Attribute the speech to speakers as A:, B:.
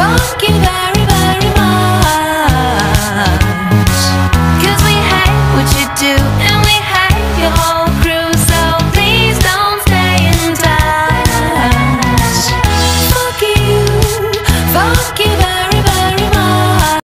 A: Thought